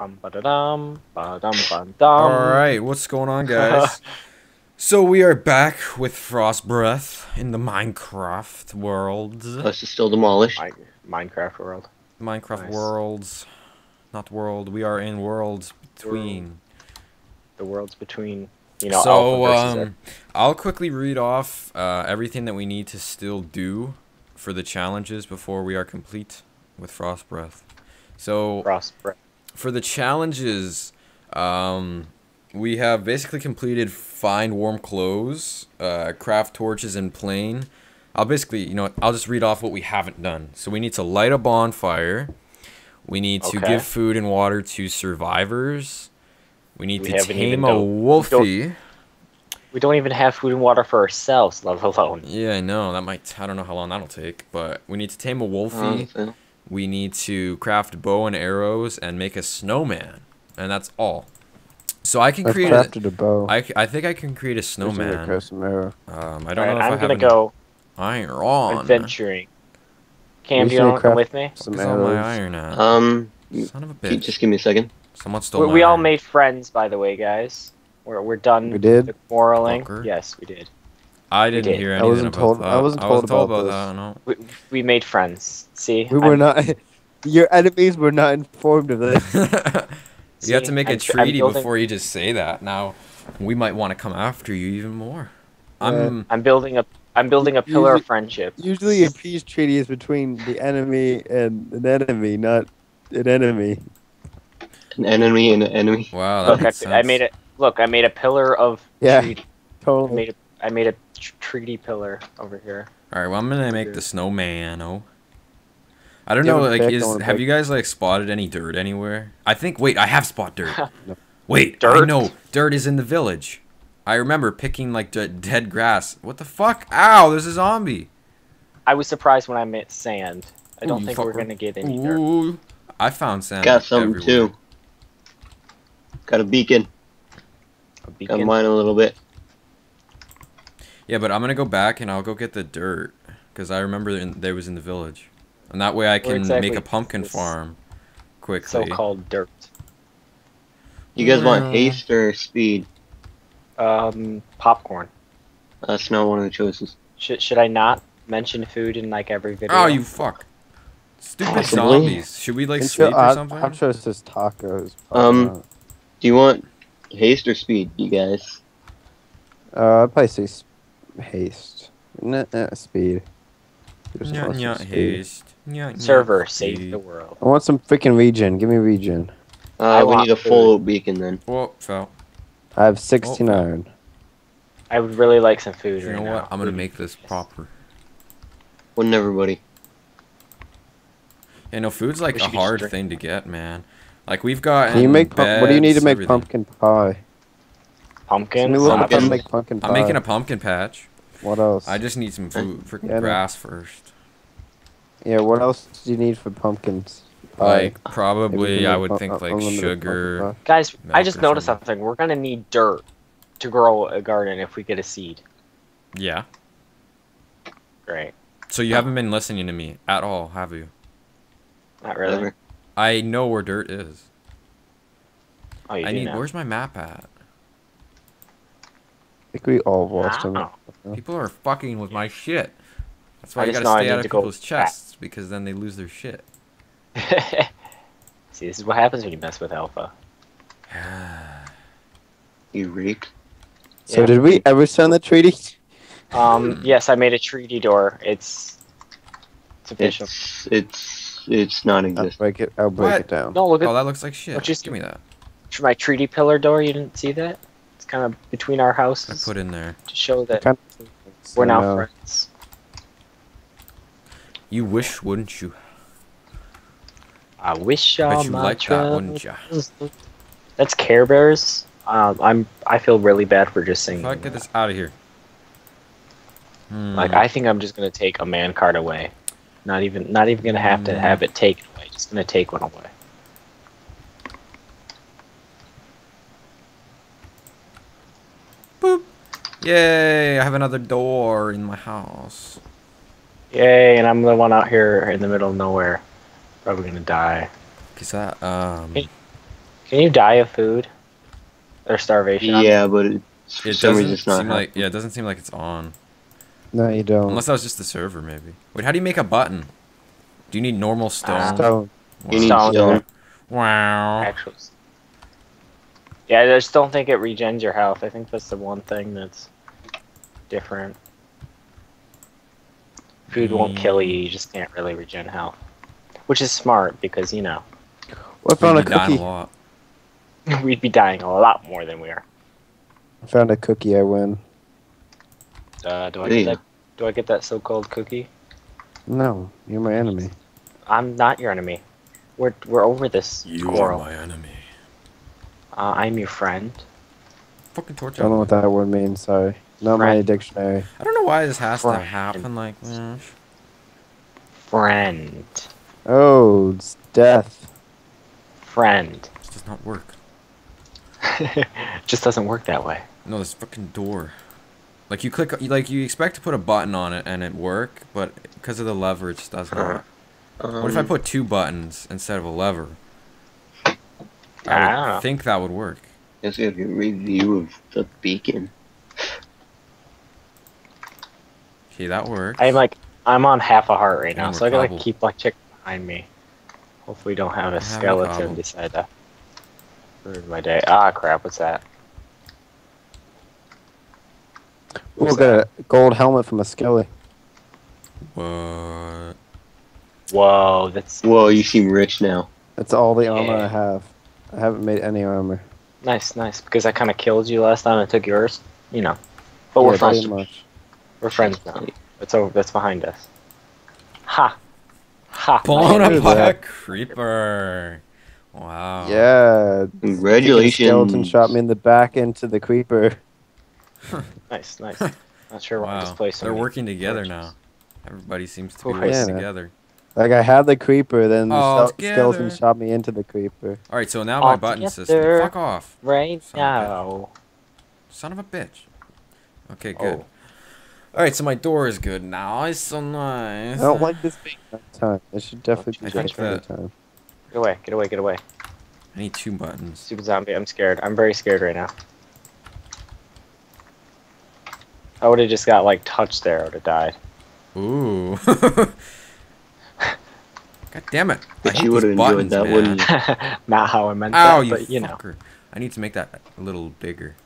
Bum ba da dum, ba dum bum All dum. right, what's going on, guys? so we are back with Frost Breath in the Minecraft world. Us is still demolished. Mi- Minecraft world. Minecraft Nice. worlds, not world. We are in worlds between. The worlds between, you know, so um, I'll quickly read off uh, everything that we need to still do for the challenges before we are complete with Frost Breath. So Frost Breath. For the challenges, um, we have basically completed find warm clothes, uh, craft torches and plane. I'll basically, you know, I'll just read off what we haven't done. So we need to light a bonfire. We need to Okay. give food and water to survivors. We need We to tame a done- wolfie. We don't even have food and water for ourselves, let alone. Yeah, I know. That might. I don't know how long that'll take, but we need to tame a wolfie. Uh, We need to craft bow and arrows and make a snowman, and that's all. So I can I've create a. crafted a bow. I, c- I think I can create a There's another snowman. custom arrow. Um, I don't Alright, know if I'm I have gonna go iron. adventuring. Cam, do We you should want to come with me? Some Where's all my iron at? um, Son of a bitch. just give me a second. Someone stole We, my we all made friends, by the way, guys. We're, we're done We did? with quarreling. Fucker. Yes, we did. I didn't did. hear I wasn't about told- that. I wasn't told about this. that. No. We, we made friends. See? We were I'm- not. Your enemies were not informed of this. you have to make a I'm- I'm treaty before you just say that. Now, we might want to come after you even more. I'm. I'm building a I'm building a pillar Usually- of friendship. Usually, a peace treaty is between the enemy and an enemy, not an enemy. An enemy and an enemy. Wow, that Look, I, makes I sense. made it. Look, I made a pillar of. Yeah. treat- I made a I made a tr- treaty pillar over here. All right, well, I'm gonna make the snowman. Oh, I don't You know. Like, picked, is have pick. you guys like spotted any dirt anywhere? I think. Wait, I have spot dirt. No. Wait, I Dirt? know dirt is in the village. I remember picking like d- dead grass. What the fuck? Ow! There's a zombie. I was surprised when I met sand. I don't you think we're gonna get any dirt. Ooh, I found sand. Got something everywhere. too. Got a beacon. A Got mine a little bit. Yeah, but I'm gonna go back and I'll go get the dirt because I remember in, they was in the village, and that way I can exactly make a pumpkin farm quickly. So-called dirt. You guys want haste or speed? Um, popcorn. That's not one of the choices. Should should I not mention food in like every video? Oh, you fuck! Stupid Possibly. zombies. Should we like Intro- sleep or something? I'm sure just tacos. Um, Do you want haste or speed, you guys? Uh, I'd probably say s- haste. Nah, nah, speed. Just Nya, want some haste. Nya, nya, Server, save speed. the world. I want some freaking regen. Give me regen. I Uh, we need a food. full beacon then. Whoa, fell. I have 16 Oh, iron. I would really like some food You right know now. what? I'm gonna make this proper. Wouldn't everybody? Yeah, no, food's like a you could just hard thing to get, man. Like we've got. Can you make pump- what do you need to make pumpkin pie? Pumpkin. Give me a little bit Pumpkin. make pumpkin pie. I'm making a pumpkin patch. What else? I just need some food, freaking Yeah, I know. grass first. Yeah, what else do you need for pumpkins? Like Maybe probably, I would think uh, like sugar. Guys, I just noticed something. something. We're gonna need dirt to grow a garden if we get a seed. Yeah. Great. So you haven't been listening to me at all, have you? Not really. I know where dirt is. Oh, you I do need. now. Where's my map at? I think we all watched them. Wow. Yeah. People are fucking with my shit. That's why I you gotta know I stay out of to go chests because then they lose their shit. See, this is what happens when you mess with Alpha. You reek. So Yeah. did we ever sign the treaty? Um, yes, I made a treaty door. It's it's official. It's it's it's not I'll exist. break it. I'll break What? it down. No, look at Oh, that looks like shit. What you Give me that. my treaty pillar door. You didn't see that? It's kind of between our I houses put in there. to show that Kind we're now know. friends. You wish, wouldn't you? I wish y'all Bet you like that, wouldn't ya? That's Care Bears. Um, I'm. I feel really bad for just saying. If I get this out of here. Like Hmm. I think I'm just gonna take a man card away. Not even. Not even gonna have to Mm. have it taken away. Just gonna take one away. Yay! I have another door in my house. Yay! And I'm the one out here in the middle of nowhere. Probably gonna die. Cause that um. Hey. Can you die of food or starvation? Yeah, but it, It doesn't it's not. seem like yeah, it doesn't seem like it's on. No, you don't. Unless that was just the server, maybe. Wait, how do you make a button? Do you need normal stone? Stone. You need Stone. stone. wow. Actually. Yeah, I just don't think it regens your health. I think that's the one thing that's different. Food won't kill you, you just can't really regen health. Which is smart because, you know, What found a We'd be dying cookie? a lot. we'd be dying a lot more than we are. I found a cookie. I win. Uh, do I Hey. get that? Do I get that so-called cookie? No, you're my enemy. I'm not your enemy. We're we're over this You quarrel. are my enemy. Uh, I'm your friend. Fucking torch. Don't know what that word means. Sorry. Not my dictionary. I don't know why this has to happen. Like, eh. Friend. Oh, it's death. Friend. this does not work. just doesn't work that way. No, this fucking door. Like you click, like you expect to put a button on it and it work, but because of the lever, it just doesn't work. Um, What if I put two buttons instead of a lever? I I would don't know. think that would work. Let's get a review of the beacon. Okay, that works. I'm like, I'm on half a heart right now, so I gotta we're keep like checking behind me. Hopefully, we don't have a a skeleton cobble. decide to ruin my day. Ah, crap! What's that? We'll get a gold helmet from a skelly. What? Whoa, that's Whoa, you seem rich now. That's all the armor Yeah. I have. I haven't made any armor. nice, nice. Because I kind of killed you last time and took yours, you know. But we're Yeah, friends. much. We're friends now. That's over. That's behind us. Ha, ha. Blown by a creeper. Wow. Yeah. Congratulations. Skeleton shot me in the back into the creeper. Nice, nice. Not sure why Wow. this place. They're working together now. Everybody seems to be Oh, working yeah. together. Like I had the creeper, then the All skele- skeleton shot me into the creeper. All right, so now my button together. system. Fuck off, right Son of a bitch. now. son of a bitch. Okay, oh. good. Oh. All right, so my door is good now. It's so nice. I don't like this being time. It should definitely I be think that- time. Get away! Get away! Get away! I need two buttons. Stupid zombie! I'm scared. I'm very scared right now. I would have just got like touched there. I would have died. Ooh. God damn it! But hate you would have enjoyed buttons, that, man. wouldn't you? Not how I meant Ow, that, you but you know. I need to make that a little bigger.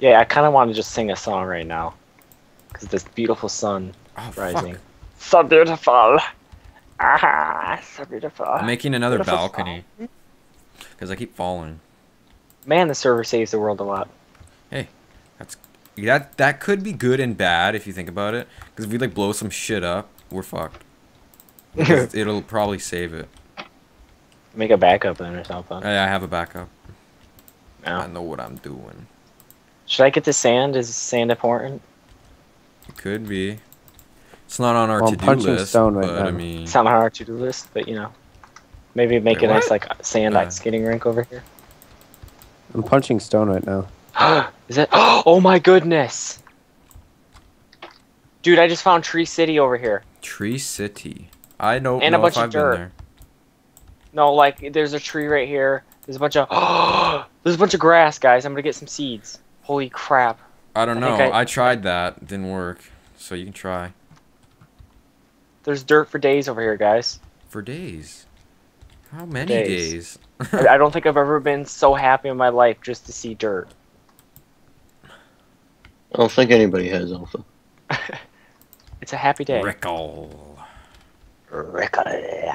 Yeah, I kind of want to just sing a song right now, because this beautiful sun Oh rising. fuck! So beautiful. Ah, so beautiful. I'm making another Beautiful balcony because I keep falling. Man, the server saves the world a lot. Hey, that's that. That could be good and bad if you think about it. Because if we like blow some shit up, we're fucked. Because it'll probably save it. Make a backup then or something. I, I have a backup. No. I know what I'm doing. Should I get the sand? Is sand important? It could be. It's not on our Well, I'm to-do punching list, stone right but I now. mean, It's not on our to-do list, but you know, maybe make Wait, a nice like sand Uh. ice skating rink over here. I'm punching stone right now. Is it? Oh my goodness! Dude, I just found Tree City over here. Tree City. I don't And a know bunch if of I've been dirt. there. No, like there's a tree right here. There's a bunch of there's a bunch of grass, guys. I'm gonna get some seeds. Holy crap! I don't I know. I... I- tried that. It didn't work. So you can try. There's dirt for days over here, guys. For days. How many Days. days? I I don't think I've ever been so happy in my life just to see dirt. I don't think anybody has alpha. It's a happy day. Rickle. Rickle.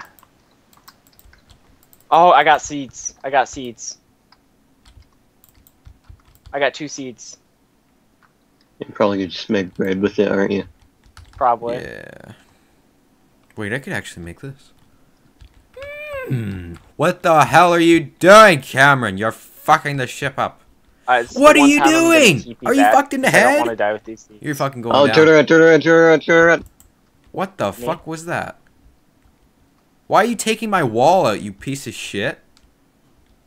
Oh, I got seeds. I got seeds. I got two seeds, You're probably gonna just make bread with it, aren't you? probably. Yeah. Wait, I could actually make this. Hmm. What the hell are you doing, Cameron? You're fucking the ship up. Uh, What are you time I'm gonna doing? Are you fucked in the because I don't head? want to die with these seeds. You're fucking going Oh, down. turn around, turn around, turn around, turn around. What the Me? fuck was that? Why are you taking my wall out, you piece of shit?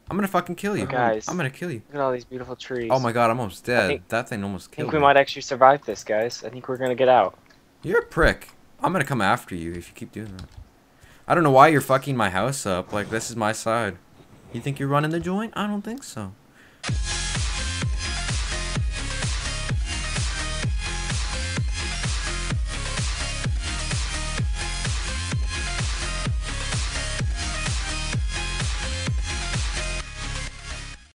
I'm gonna fucking kill you. Oh, guys. I'm gonna kill you. Look at all these beautiful trees. Oh my god, I'm almost dead. think- that thing almost killed me. I think we me. might actually survive this, guys. I think we're gonna get out. You're a prick. I'm gonna come after you if you keep doing that. I don't know why you're fucking my house up. Like, this is my side. You think you're running the joint? I don't think so.